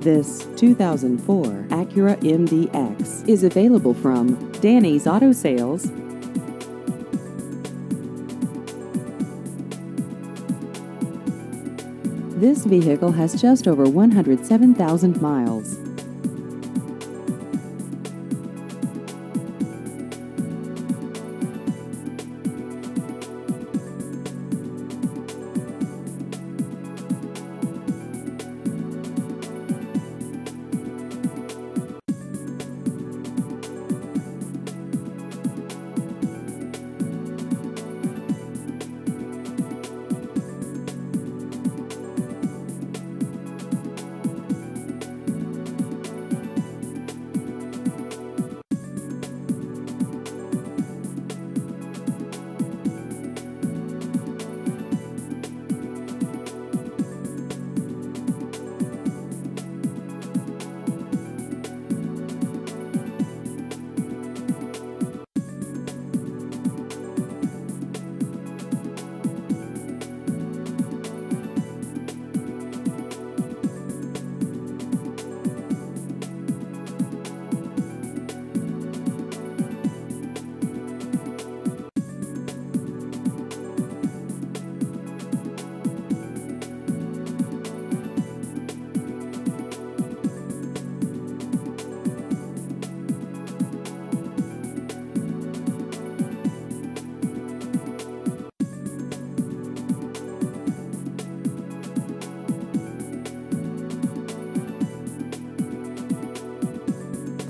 This 2004 Acura MDX is available from Dani's Auto Sales. This vehicle has just over 107,000 miles.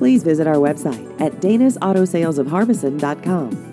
Please visit our website at danisautosalesofharbison.com.